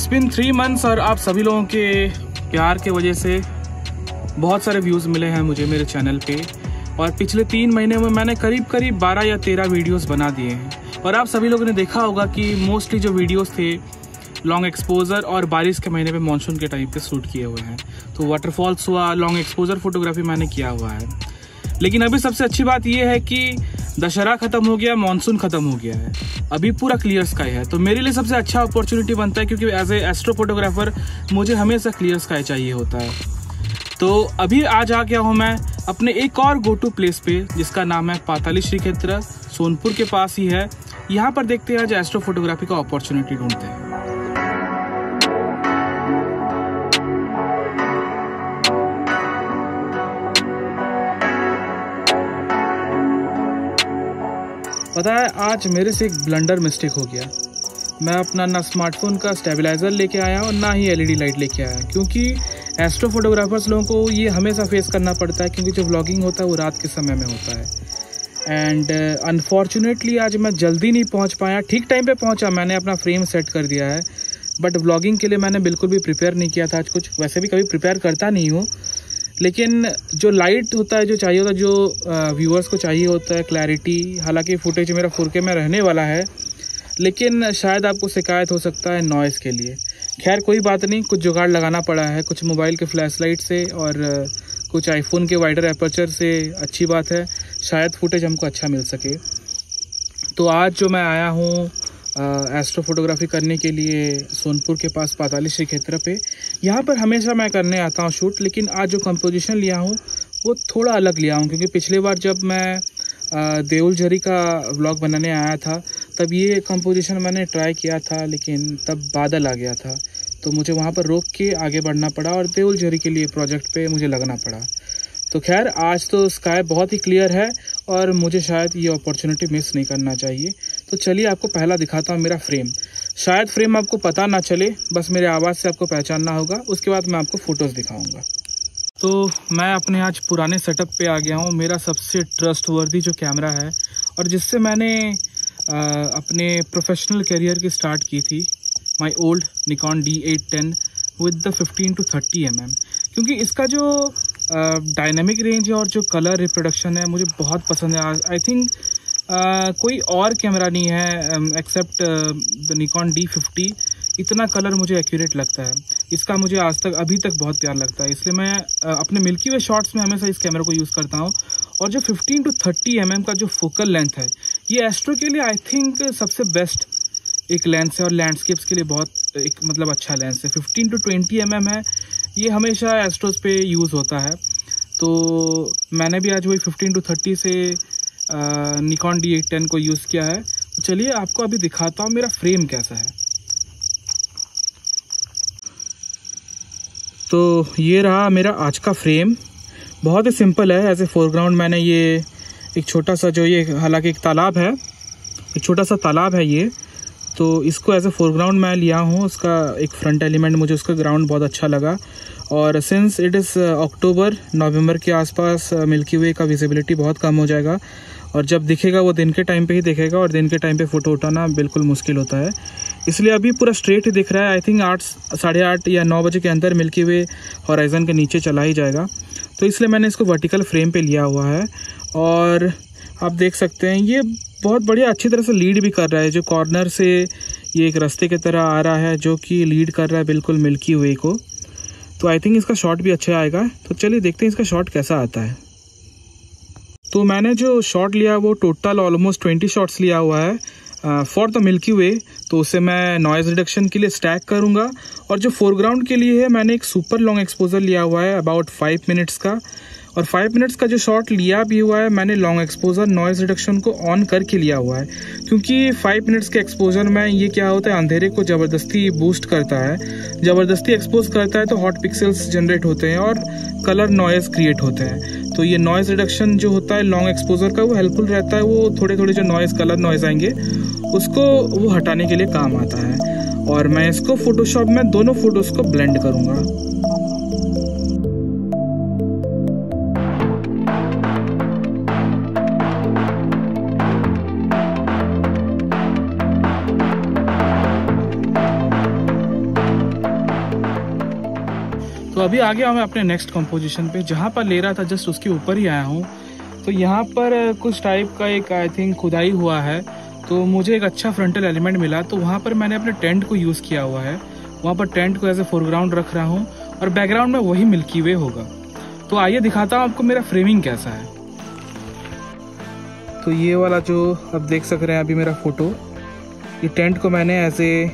It's been three months और आप सभी लोगों के प्यार के वजह से बहुत सारे व्यूज़ मिले हैं मुझे मेरे चैनल पे। और पिछले तीन महीने में मैंने करीब करीब बारह या तेरह वीडियोस बना दिए हैं। और आप सभी लोगों ने देखा होगा कि मोस्टली जो वीडियोस थे लॉन्ग एक्सपोजर और बारिश के महीने पे मानसून के टाइम पे शूट किए हुए हैं। तो वाटरफॉल्स हुआ लॉन्ग एक्सपोजर फोटोग्राफी मैंने किया हुआ है। लेकिन अभी सबसे अच्छी बात यह है कि दशहरा खत्म हो गया मानसून खत्म हो गया है। अभी पूरा क्लियर स्काई है। तो मेरे लिए सबसे अच्छा अपॉर्चुनिटी बनता है क्योंकि एज ए एस्ट्रो फोटोग्राफर मुझे हमेशा क्लियर स्काई चाहिए होता है। तो अभी आज आ गया हूँ मैं अपने एक और गो टू प्लेस पे, जिसका नाम है पाताली श्री क्षेत्र सोनपुर के पास ही है। यहाँ पर देखते हैं आज एस्ट्रो फोटोग्राफी का अपॉर्चुनिटी ढूंढते हैं। पता है आज मेरे से एक ब्लंडर मिस्टेक हो गया। मैं अपना ना स्मार्टफ़ोन का स्टेबलाइज़र लेके आया और ना ही एलईडी लाइट लेके आया क्योंकि एस्ट्रो फोटोग्राफर्स लोगों को ये हमेशा फेस करना पड़ता है क्योंकि जो व्लॉगिंग होता है वो रात के समय में होता है। एंड अनफॉर्चुनेटली uh, आज मैं जल्दी नहीं पहुँच पाया। ठीक टाइम पे पहुँचा मैंने अपना फ्रेम सेट कर दिया है। बट व्लॉगिंग के लिए मैंने बिल्कुल भी प्रिपेयर नहीं किया था आज कुछ। वैसे भी कभी प्रिपेयर करता नहीं हूँ। लेकिन जो लाइट होता है, जो चाहिए होता है, जो व्यूअर्स को चाहिए होता है क्लैरिटी हालाँकि फुटेज मेरा फोर में रहने वाला है, लेकिन शायद आपको शिकायत हो सकता है नॉइज़ के लिए। खैर, कोई बात नहीं, कुछ जुगाड़ लगाना पड़ा है, कुछ मोबाइल के फ्लैश लाइट से और कुछ आईफोन के वाइडर एपर्चर से अच्छी बात है, शायद फुटेज हमको अच्छा मिल सके। तो आज जो मैं आया हूँ एस्ट्रो फोटोग्राफी करने के लिए सोनपुर के पास पाताली श्री क्षेत्र पे। यहाँ पर हमेशा मैं करने आता हूँ शूट, लेकिन आज जो कंपोजिशन लिया हूँ, वो थोड़ा अलग लिया हूँ, क्योंकि पिछले बार जब मैं देउल झरी का व्लॉग बनाने आया था, तब ये कंपोजिशन मैंने ट्राई किया था, लेकिन तब बादल आ गया था। तो मुझे वहाँ पर रोक के आगे बढ़ना पड़ा और देउल झरी के लिए प्रोजेक्ट पे मुझे लगना पड़ा। तो खैर, आज तो स्काई बहुत ही क्लियर है और मुझे शायद ये अपॉर्चुनिटी मिस नहीं करना चाहिए। तो चलिए आपको पहला दिखाता हूँ मेरा फ्रेम। शायद फ्रेम आपको पता ना चले बस मेरे आवाज़ से आपको पहचानना होगा। उसके बाद मैं आपको फ़ोटोज़ दिखाऊँगा। तो मैं अपने आज पुराने सेटअप पे आ गया हूँ। मेरा सबसे ट्रस्टवर्दी जो कैमरा है और जिससे मैंने आ, अपने प्रोफेशनल करियर की स्टार्ट की थी my old Nikon D eight ten with the fifteen to thirty M M. क्योंकि इसका जो डायनेमिक रेंज है और जो कलर रिप्रोडक्शन है मुझे बहुत पसंद है। आई थिंक कोई और कैमरा नहीं है except the Nikon D fifty इतना कलर मुझे एक्यूरेट लगता है। इसका मुझे आज तक अभी तक बहुत प्यार लगता है। इसलिए मैं uh, अपने मिल्की वे शॉट्स में हमेशा इस कैमरा को यूज़ करता हूँ। और जो 15 टू 30 एम का जो फोकल लेंथ है ये एस्ट्रो के लिए आई थिंक सबसे बेस्ट एक लेंस है। और लैंडस्केप्स के लिए बहुत एक मतलब अच्छा लेंस है। 15 टू 20 एम है ये हमेशा एस्ट्रोज पे यूज़ होता है। तो मैंने भी आज वही 15 टू 30 से निकॉन डी टेन को यूज़ किया है। चलिए आपको अभी दिखाता हूँ मेरा फ्रेम कैसा है। तो ये रहा मेरा आज का फ्रेम बहुत ही सिंपल है। एज ए फोरग्राउंड मैंने ये एक छोटा सा जो ये, हालाँकि एक तालाब है। एक छोटा सा तालाब है ये। तो इसको एज ए फोरग्राउंड मैं लिया हूँ। उसका एक फ्रंट एलिमेंट मुझे उसका ग्राउंड बहुत अच्छा लगा। और since it is October November के आसपास मिल्की वे का विजिबिलिटी बहुत कम हो जाएगा। और जब दिखेगा वो दिन के टाइम पे ही दिखेगा और दिन के टाइम पे फ़ोटो उठाना बिल्कुल मुश्किल होता है। इसलिए अभी पूरा स्ट्रेट ही दिख रहा है। आई थिंक आठ, साढ़े आठ या नौ बजे के अंदर मिल्की वे हॉराइजन के नीचे चला ही जाएगा। तो इसलिए मैंने इसको वर्टिकल फ्रेम पर लिया हुआ है। और आप देख सकते हैं, ये बहुत बढ़िया अच्छी तरह से लीड भी कर रहा है। जो कॉर्नर से ये एक रास्ते की तरह आ रहा है, जो कि लीड कर रहा है बिल्कुल मिल्की वे को। तो आई थिंक इसका शॉट भी अच्छा आएगा। तो चलिए देखते हैं इसका शॉट कैसा आता है। तो मैंने जो शॉट लिया, वो टोटल ऑलमोस्ट ट्वेंटी शॉट्स लिया हुआ है फॉर द मिल्की वे तो उसे मैं नॉइज़ रिडक्शन के लिए स्टैक करूँगा। और जो फोरग्राउंड के लिए है, मैंने एक सुपर लॉन्ग एक्सपोजर लिया हुआ है अबाउट फाइव मिनट्स का। और फाइव मिनट्स का जो शॉट लिया भी हुआ है, मैंने लॉन्ग एक्सपोजर नॉइज़ रिडक्शन को ऑन करके लिया हुआ है। क्योंकि फाइव मिनट्स के एक्सपोजर में ये क्या होता है, अंधेरे को ज़बरदस्ती बूस्ट करता है। ज़बरदस्ती एक्सपोज करता है तो हॉट पिक्सल्स जनरेट होते हैं और कलर नॉइज़ क्रिएट होते हैं। तो ये नॉइज़ रिडक्शन जो होता है लॉन्ग एक्सपोजर का, वो हेल्पफुल रहता है। वो थोड़े थोड़े जो नॉइज़ कलर नॉइज़ आएँगे, उसको वो हटाने के लिए काम आता है। और मैं इसको फोटोशॉप में दोनों फ़ोटोज़ को ब्लेंड करूँगा। तो अभी आ गया मैं अपने नेक्स्ट कंपोजिशन पे, जहाँ पर ले रहा था जस्ट उसके ऊपर ही आया हूँ। तो यहाँ पर कुछ टाइप का एक आई थिंक खुदाई हुआ है। तो मुझे एक अच्छा फ्रंटल एलिमेंट मिला तो वहाँ पर मैंने अपने टेंट को यूज़ किया हुआ है। वहाँ पर टेंट को एज ए फोरग्राउंड रख रहा हूँ, और बैकग्राउंड में वही मिल्की वे होगा। तो आइए दिखाता हूँ आपको मेरा फ्रेमिंग कैसा है। तो ये वाला जो आप देख सक रहे हैं अभी मेरा फ़ोटो ये टेंट को मैंने एज ए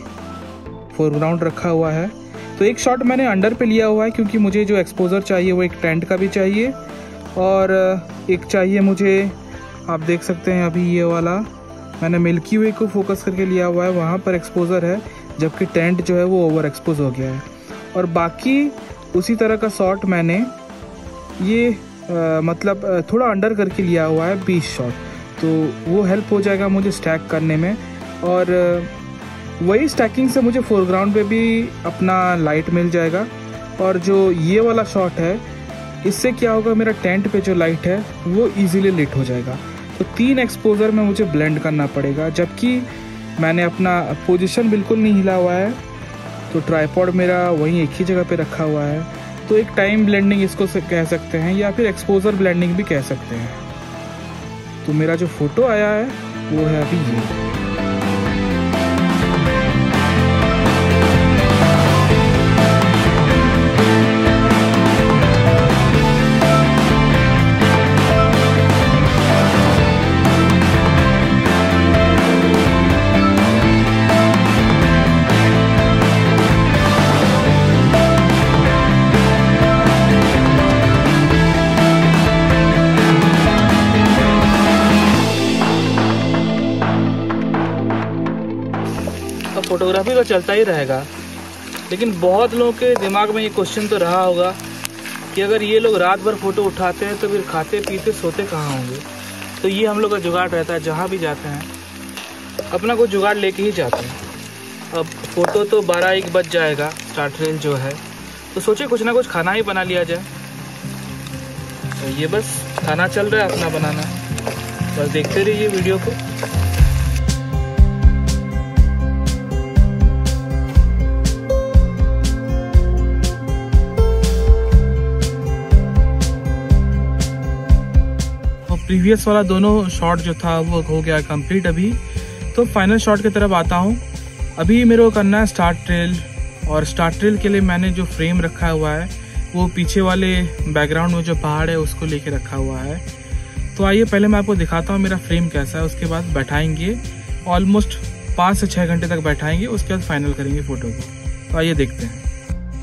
फोरग्राउंड रखा हुआ है। तो एक शॉट मैंने अंडर पे लिया हुआ है क्योंकि मुझे जो एक्सपोजर चाहिए वो एक टेंट का भी चाहिए और एक चाहिए मुझे आप देख सकते हैं अभी ये वाला मैंने मिल्की वे को फोकस करके लिया हुआ है वहाँ पर एक्सपोजर है जबकि टेंट जो है वो ओवर एक्सपोज हो गया है। और बाकी उसी तरह का शॉट मैंने ये आ, मतलब थोड़ा अंडर करके लिया हुआ है बीस शॉट तो वो हेल्प हो जाएगा मुझे स्टैक करने में और वही स्टैकिंग से मुझे फोरग्राउंड पे भी अपना लाइट मिल जाएगा। और जो ये वाला शॉट है, इससे क्या होगा, मेरा टेंट पे जो लाइट है, वो इजीली लिट हो जाएगा। तो तीन एक्सपोजर में मुझे ब्लेंड करना पड़ेगा। जबकि मैंने अपना पोजीशन बिल्कुल नहीं हिला हुआ है तो ट्राईपॉड मेरा वहीं एक ही जगह पे रखा हुआ है। तो एक टाइम ब्लेंडिंग इसको कह सकते हैं, या फिर एक्सपोजर ब्लेंडिंग भी कह सकते हैं। तो मेरा जो फ़ोटो आया है, वो है अभी ये। फोटोग्राफी तो चलता ही रहेगा। लेकिन बहुत लोगों के दिमाग में ये क्वेश्चन तो रहा होगा कि अगर ये लोग रात भर फ़ोटो उठाते हैं तो फिर खाते, पीते, सोते कहाँ होंगे? तो ये हम लोग का जुगाड़ रहता है, जहाँ भी जाते हैं, अपना कोई जुगाड़ लेके ही जाते हैं। अब फ़ोटो तो बारह एक बज जाएगा स्टार्ट रेल जो है। तो सोचे कुछ ना कुछ खाना ही बना लिया जाए। तो ये बस, खाना चल रहा है अपना बनाना। बस देखते रहिए वीडियो को। प्रीवियस वाला दोनों शॉट जो था वो हो गया कंप्लीट अभी। तो फाइनल शॉट की तरफ़ आता हूँ। अभी मेरे को करना है स्टार्ट ट्रेल और स्टार्ट ट्रेल के लिए मैंने जो फ्रेम रखा हुआ है, वो पीछे वाले बैकग्राउंड में जो पहाड़ है, उसको लेके रखा हुआ है। तो आइए पहले मैं आपको दिखाता हूँ मेरा फ्रेम कैसा है, उसके बाद बैठाएँगे। ऑलमोस्ट पाँच से छः घंटे तक बैठाएँगे, उसके बाद फाइनल करेंगे फ़ोटो को। तो आइए देखते हैं।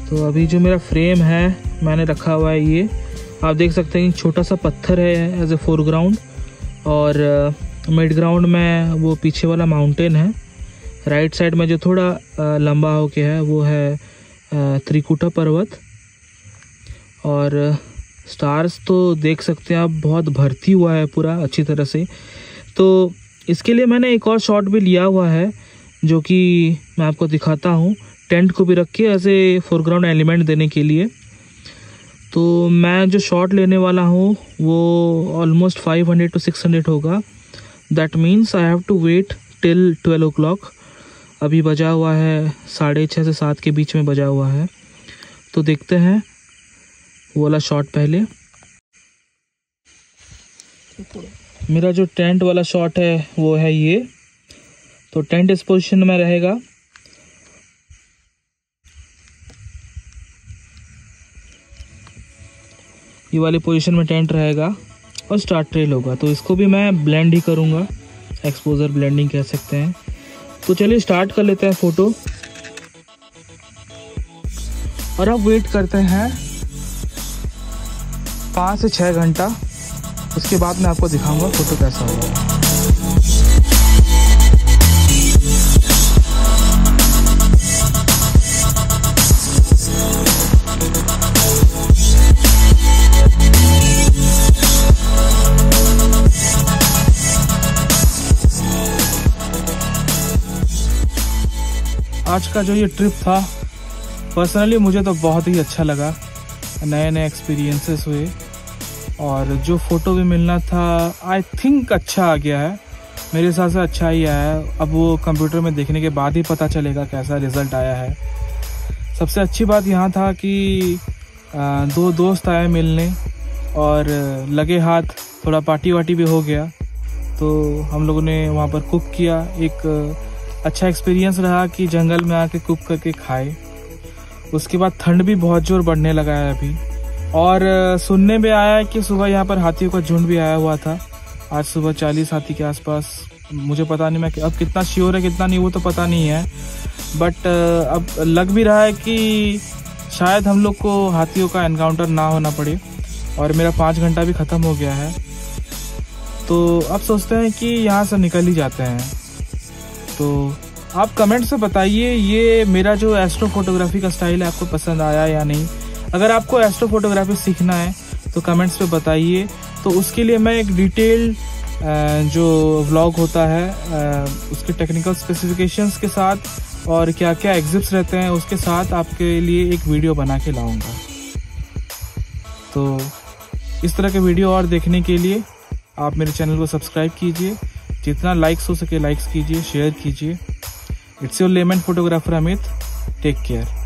तो अभी जो मेरा फ्रेम है, मैंने रखा हुआ है ये। आप देख सकते हैं छोटा सा पत्थर है एज ए फोरग्राउंड और मिड ग्राउंड में वो पीछे वाला माउंटेन है। राइट साइड में जो थोड़ा लंबा हो के है, वो है त्रिकुटा पर्वत। और स्टार्स तो देख सकते हैं आप, बहुत भर्ती हुआ है पूरा, अच्छी तरह से। तो इसके लिए मैंने एक और शॉट भी लिया हुआ है, जो कि मैं आपको दिखाता हूँ। टेंट को भी रख के ऐसे फोरग्राउंड एलिमेंट देने के लिए। तो मैं जो शॉट लेने वाला हूँ, वो almost five hundred to six hundred होगा। That means I have to wait till twelve o'clock अभी बजा हुआ है, साढ़े छः से सात के बीच में बजा हुआ है। तो देखते हैं वो वाला शॉट पहले। मेरा जो टेंट वाला शॉट है, वो है ये। तो टेंट इस पोजिशन में रहेगा। ये वाली पोजीशन में टेंट रहेगा और स्टार्ट ट्रेल होगा। तो इसको भी मैं ब्लेंड ही करूँगा। एक्सपोजर ब्लेंडिंग कह सकते हैं। तो चलिए स्टार्ट कर लेते हैं फ़ोटो और अब वेट करते हैं पाँच से छः घंटा। उसके बाद मैं आपको दिखाऊँगा फ़ोटो कैसा होगा। का जो ये ट्रिप था पर्सनली मुझे तो बहुत ही अच्छा लगा। नए नए एक्सपीरियंसेस हुए। और जो फ़ोटो भी मिलना था आई थिंक अच्छा आ गया है। मेरे हिसाब से अच्छा ही आया है। अब वो कंप्यूटर में देखने के बाद ही पता चलेगा कैसा रिज़ल्ट आया है। सबसे अच्छी बात यहाँ था कि दो दोस्त आए मिलने और लगे हाथ, थोड़ा पार्टी वार्टी भी हो गया। तो हम लोगों ने वहाँ पर कुक किया। एक अच्छा एक्सपीरियंस रहा कि जंगल में आके कुक करके खाए। उसके बाद ठंड भी बहुत ज़ोर बढ़ने लगा है अभी। और सुनने में आया है कि सुबह यहाँ पर हाथियों का झुंड भी आया हुआ था। आज सुबह चालीस हाथी के आसपास। मुझे पता नहीं मैं अब कितना श्योर है, कितना नहीं, वो तो पता नहीं है। बट अब लग भी रहा है कि शायद हम लोग को हाथियों का एनकाउंटर ना होना पड़े। और मेरा पाँच घंटा भी ख़त्म हो गया है। तो अब सोचते हैं कि यहाँ से निकल ही जाते हैं। तो आप कमेंट से बताइए, ये मेरा जो एस्ट्रो फोटोग्राफी का स्टाइल है, आपको पसंद आया या नहीं? अगर आपको एस्ट्रो फोटोग्राफी सीखना है तो कमेंट्स पे बताइए। तो उसके लिए मैं एक डिटेल जो व्लॉग होता है उसके टेक्निकल स्पेसिफिकेशंस के साथ और क्या क्या एग्जिप्स रहते हैं, उसके साथ आपके लिए एक वीडियो बना के लाऊँगा। तो इस तरह के वीडियो और देखने के लिए आप मेरे चैनल को सब्सक्राइब कीजिए। जितना लाइक्स हो सके लाइक्स कीजिए शेयर कीजिए। It's your layman photographer Amit take care